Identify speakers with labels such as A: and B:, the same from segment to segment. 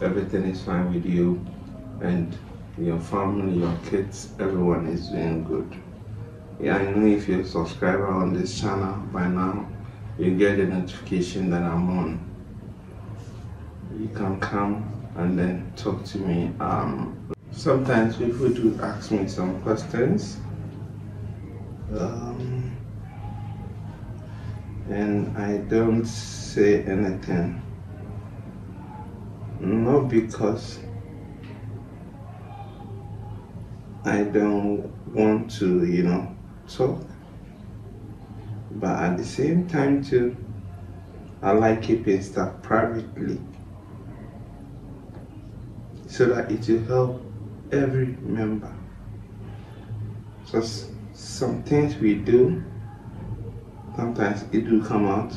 A: everything is fine with you and your family, your kids, everyone is doing good. Yeah, I know if you're a subscriber on this channel by now, you get a notification that I'm on. You can come and then talk to me. Um, sometimes people do ask me some questions. Um, and I don't say anything. Not because I don't want to, you know, talk. But at the same time too, I like keeping stuff privately so that it will help every member. So some things we do, sometimes it will come out.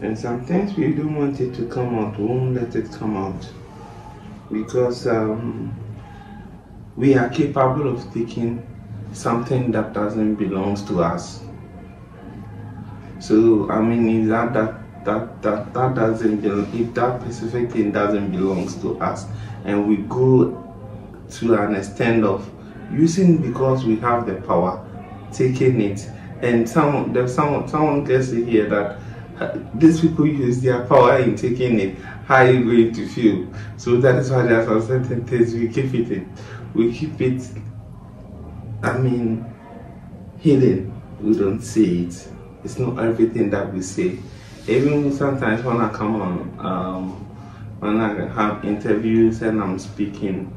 A: And sometimes we don't want it to come out, we won't let it come out. Because um, we are capable of taking something that doesn't belong to us. So I mean, is that that that that that doesn't if that specific thing doesn't belong to us, and we go to an extent of using because we have the power, taking it, and some there's someone someone gets to hear that these people use their power in taking it. How are you going to feel? So that is why there are some certain things we keep it in. We keep it. I mean, hidden. We don't say it. It's not everything that we say. Even sometimes when I come on, um, when I have interviews and I'm speaking,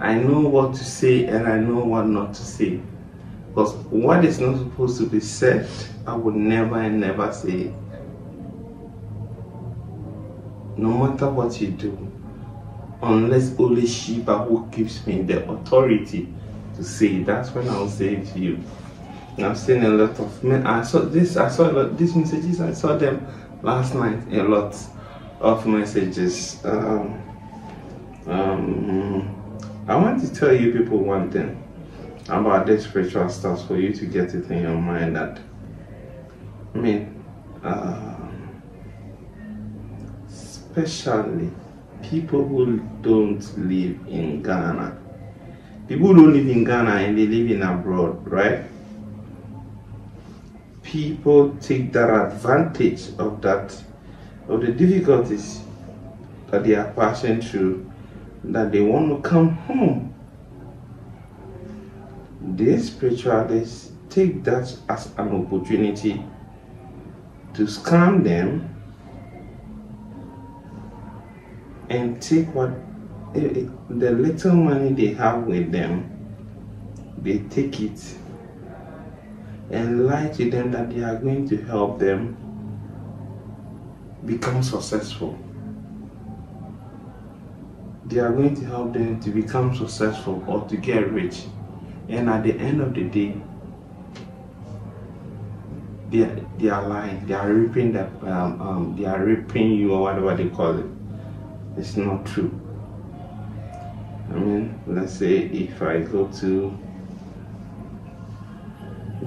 A: I know what to say and I know what not to say. Because what is not supposed to be said, I would never and never say it. No matter what you do, unless only Shiva who gives me the authority to say that's when I'll say it to you. I've seen a lot of men. I saw this. I saw a lot, these messages. I saw them last night. A lot of messages. Um, um, I want to tell you people one thing about this spiritual stuff for you to get it in your mind that I mean, uh, especially people who don't live in Ghana. People who don't live in Ghana and they live in abroad, right? People take that advantage of that, of the difficulties that they are passing through, that they want to come home. These spiritualists take that as an opportunity to scam them and take what eh, eh, the little money they have with them, they take it and lie to them that they are going to help them become successful. They are going to help them to become successful or to get rich. And at the end of the day, they are, they are lying. They are ripping that. Um, um, they are ripping you or whatever they call it. It's not true. I mean, let's say if I go to,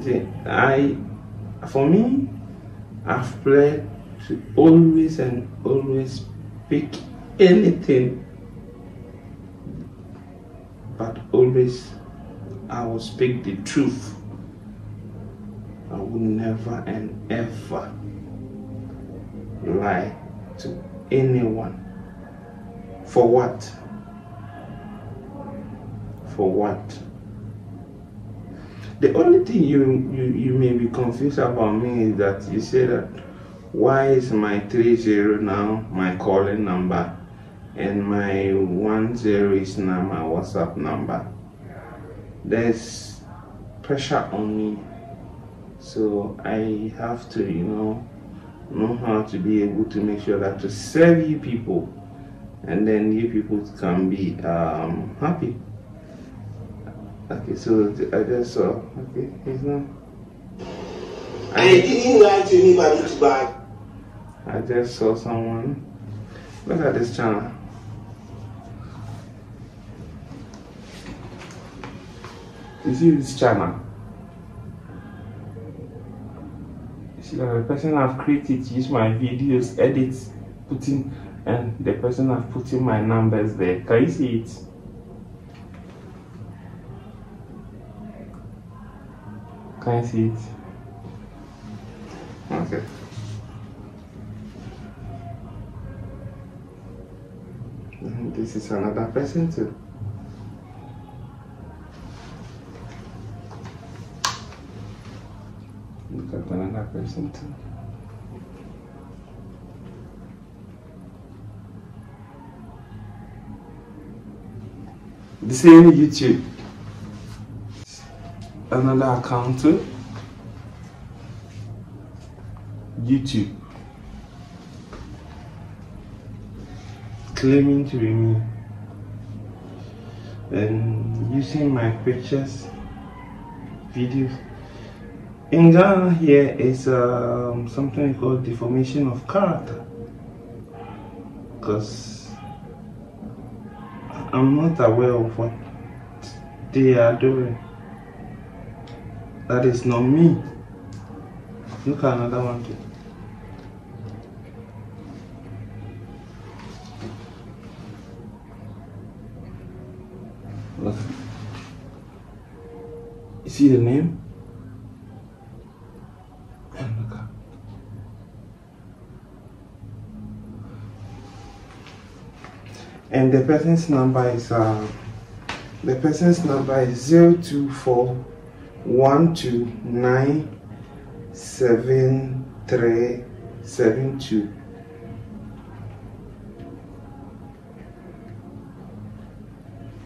A: see, I, for me, I've played to always and always speak anything, but always I will speak the truth. I will never and ever lie to anyone. For what? For what? The only thing you, you, you may be confused about me is that you say that why is my 30 now my calling number and my 10 is now my WhatsApp number? There's pressure on me so I have to, you know, know how to be able to make sure that to serve you people and then you people can be um, happy. Okay, so I just saw, okay, he's not.
B: I didn't lie to anybody to buy.
A: I just saw someone. Look at this channel. You see this channel? You see that the person I've created use my videos, edit, putting and the person has put in my numbers there. Can you see it? Can you see it? Okay. And this is another person too. Look at another person too. The same YouTube. Another account. YouTube. Claiming to be me. And using my pictures, videos. In Ghana here is um, something called deformation of character. Because I'm not aware of what they are doing. That is not me. Look at another one too. Look. You see the name? And the person's number is uh the person's number is zero two four one two nine seven three seven two.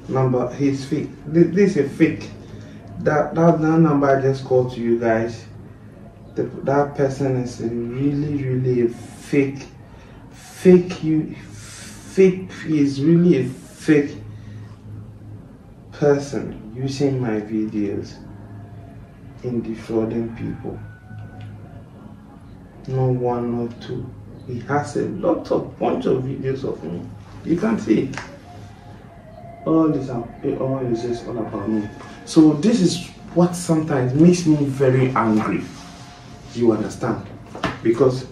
A: Number he's fake. This, is a fake. That, that that number I just called to you guys. The, that person is a really really a fake, fake you, fake. Is really a fake person using my videos in defrauding people. No one, no two. He has a lot of bunch of videos of me. You can see it. All this, all is just all about me. So this is what sometimes makes me very angry. You understand? Because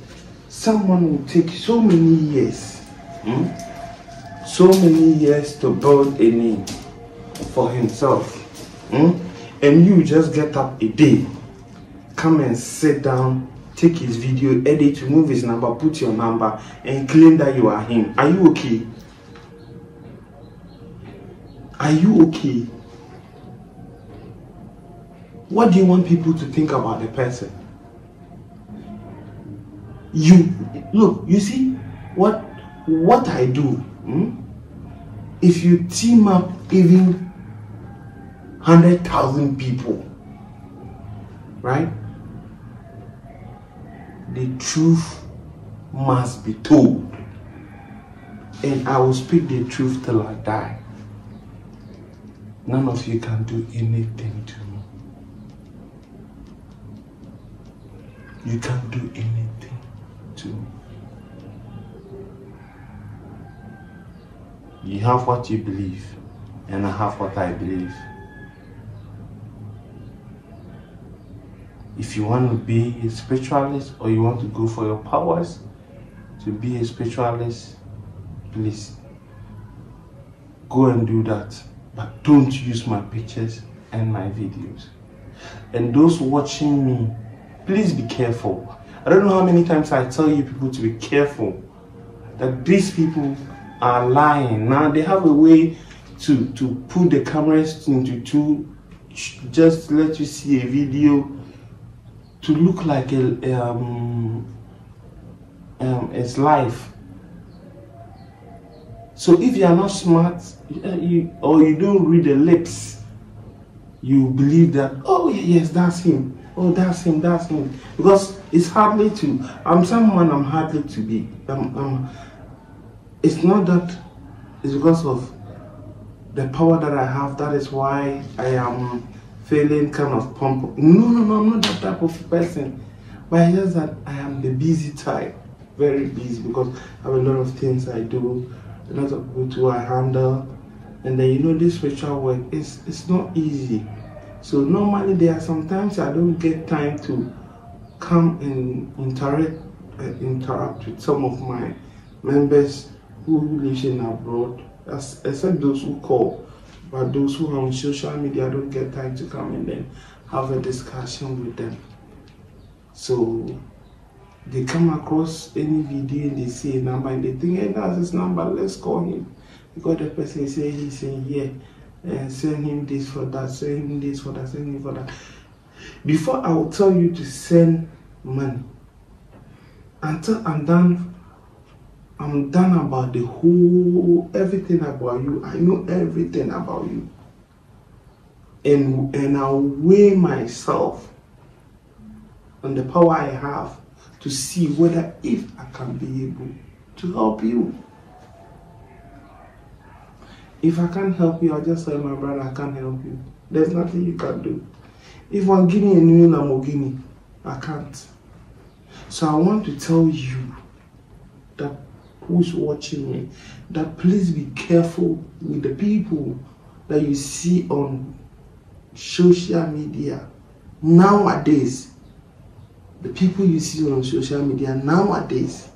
A: someone will take so many years, hmm? So many years to build a name for himself, hmm? and you just get up a day, come and sit down, take his video, edit, remove his number, put your number, and claim that you are him. Are you okay? Are you okay? What do you want people to think about the person? You look, you see what what I do. Hmm? If you team up even hundred thousand people, right? The truth must be told, and I will speak the truth till I die. None of you can do anything to me. You can't do anything to me. You have what you believe, and I have what I believe. If you want to be a spiritualist or you want to go for your powers to be a spiritualist, please go and do that. But don't use my pictures and my videos. And those watching me, please be careful. I don't know how many times I tell you people to be careful that these people are lying. Now they have a way to to put the cameras into two, just let you see a video to look like a um, um it's life. So if you are not smart, uh, you, or you don't read the lips, you believe that oh yes that's him, oh that's him, that's him, because it's hardly to. I'm someone I'm hardly to be. I'm, I'm, it's not that it's because of the power that I have. That is why I am feeling kind of pump. No, no, no, I'm not that type of person. But it's just that I am the busy type, very busy because I have a lot of things I do, a lot of people I handle, and then you know this spiritual work is it's not easy. So normally there are sometimes I don't get time to come and interact uh, interact with some of my members who lives in abroad, except those who call. But those who are on social media, don't get time to come and then have a discussion with them. So they come across any video and they see a number and they think, hey, that's his number, let's call him. Because the person say he's in here, and send him this for that, send him this for that, send him for that. Before I will tell you to send money, until I'm done, I'm done about the whole everything about you. I know everything about you. And and I'll weigh myself on the power I have to see whether if I can be able to help you. If I can't help you, I'll just tell my brother I can't help you. There's nothing you can do. If I'm giving a new Lamborghini, I can't. So I want to tell you that who's watching me, that please be careful with the people that you see on social media nowadays. The people you see on social media nowadays.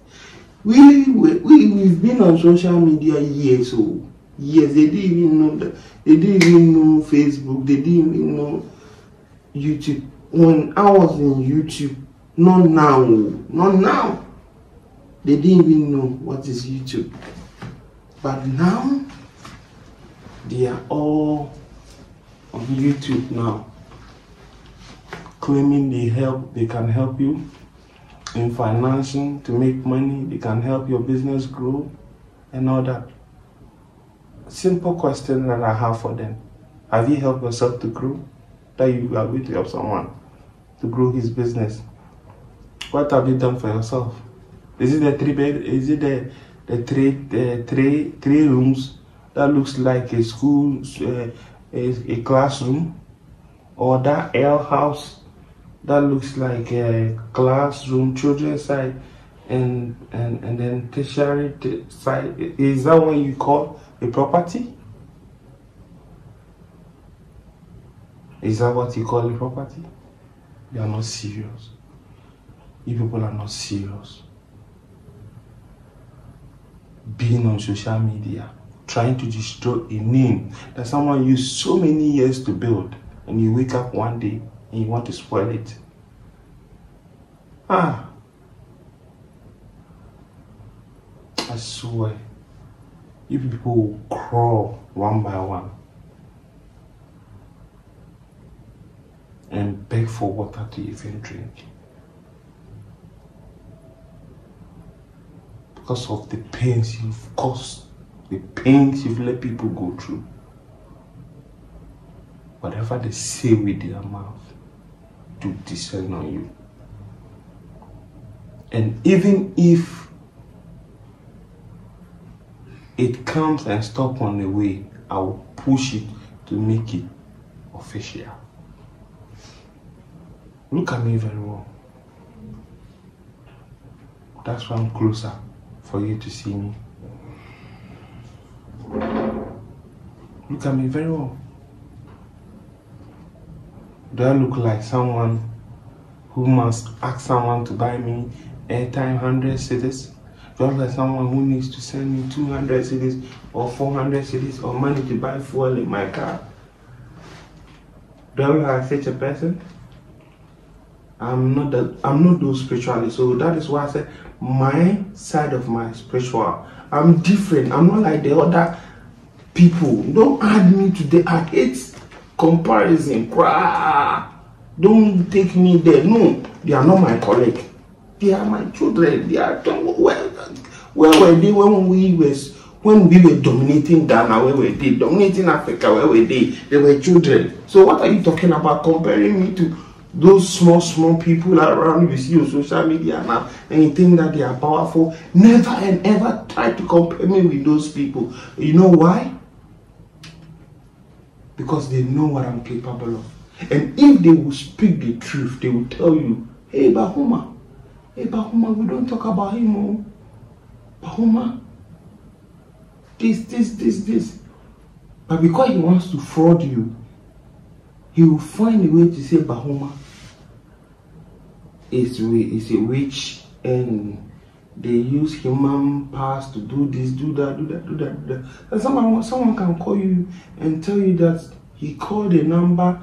A: We, we, we, we've been on social media years, so years. They didn't even know that. They didn't even know Facebook. They didn't even know YouTube. When I was in YouTube, not now, not now. They didn't even know what is YouTube. But now, they are all on YouTube now, claiming they help, they can help you in financing to make money, they can help your business grow and all that. Simple question that I have for them. Have you helped yourself to grow? That you are going to help someone to grow his business. What have you done for yourself? Is it the three bed? Is it the the three the three three rooms that looks like a school uh, a, a classroom, or that L house that looks like a classroom, children's side, and and and then tertiary side? Is that what you call a property? Is that what you call a property? You are not serious. You people are not serious. Being on social media, trying to destroy a name that someone used so many years to build, and you wake up one day and you want to spoil it. Ah. I swear, you people will crawl one by one and beg for water to even drink. Because of the pains you've caused, the pains you've let people go through. Whatever they say with their mouth, do descend on you. And even if it comes and stop on the way, I will push it to make it official. Look at me very well. That's why I'm closer for you to see me. Look at me very well. Do I look like someone who must ask someone to buy me airtime 100 cedis? Do I look like someone who needs to send me 200 cedis or 400 cedis or money to buy fuel in my car? Do I look like such a person? I'm not that I'm not those spiritually. So that is why I said my side of my spiritual. I'm different. I'm not like the other people. Don't add me to the I hate comparison. Don't take me there. No, they are not my colleague. They are my children. They are well where were they when we was when we were dominating Ghana, where were they? Dominating Africa, where were they? They were children. So what are you talking about comparing me to those small, small people around you see on social media now and you think that they are powerful, never and ever try to compare me with those people. You know why? Because they know what I'm capable of. And if they will speak the truth, they will tell you, hey Bahoma, hey Bahoma, we don't talk about him. Oh. Bahoma, this, this, this, this. But because he wants to fraud you, he will find a way to say Bahoma is is a witch and they use human powers to do this, do that, do that, do that, do that. And someone, someone can call you and tell you that he called a number,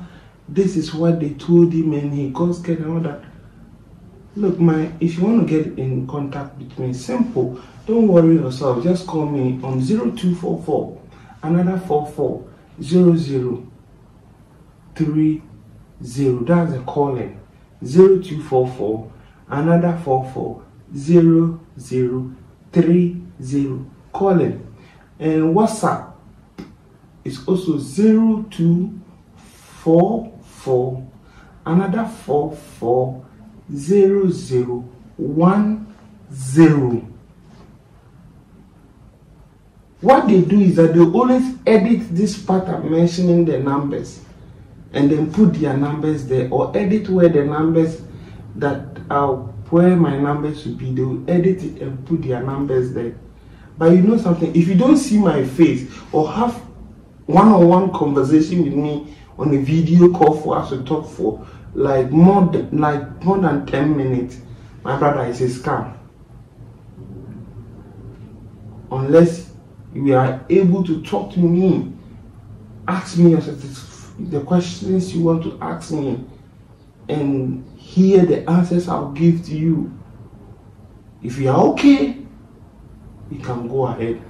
A: this is what they told him, and he got scared and all that. Look, my, if you want to get in contact with me, simple. Don't worry yourself. Just call me on 0244 another 44 00 30. That's a calling. 0244 another 44 zero zero three zero. Calling and whatsapp is also zero two four four another four four zero zero one zero. What they do is that they always edit this part i'm mentioning the numbers and then put their numbers there or edit where the numbers that are where my numbers should be, they will edit it and put their numbers there. But you know something, if you don't see my face or have one-on-one conversation with me on a video call for us to talk for like more than like more than 10 minutes, my brother is a scam. Unless you are able to talk to me, ask me the questions you want to ask me and hear the answers I'll give to you. If you are okay, you can go ahead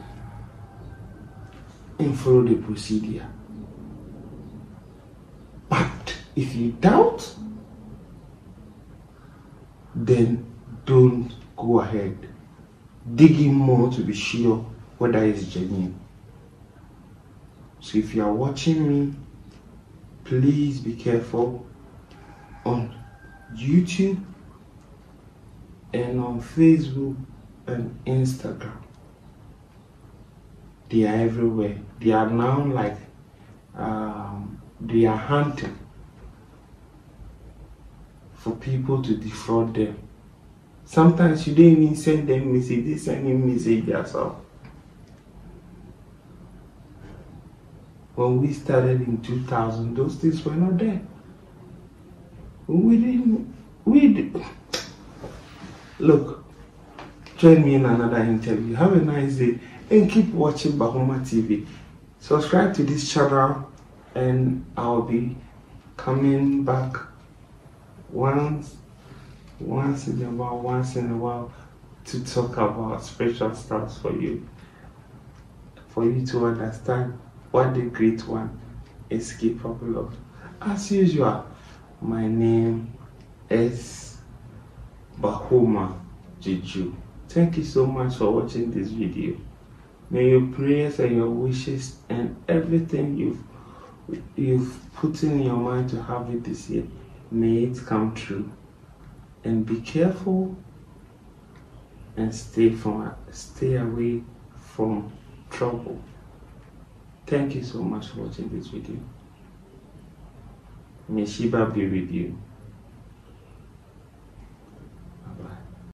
A: and follow the procedure. But if you doubt, then don't go ahead. Dig in more to be sure whether it's genuine. So if you are watching me, please be careful on YouTube and on Facebook and Instagram. They are everywhere. They are now like um, they are hunting for people to defraud them. Sometimes you don't even send them message, they send him message yourself. When we started in 2000, those things were not there. We didn't we did. look join me in another interview. Have a nice day and keep watching bahoma tv subscribe to this channel and i'll be coming back once once in a while once in a while to talk about special stuff for you for you to understand what the great one is capable of as usual my name is Bahoma Juju. Thank you so much for watching this video. May your prayers and your wishes and everything you've you've put in your mind to have it this year, may it come true. And be careful and stay from stay away from trouble. Thank you so much for watching this video. May Shiba be with you.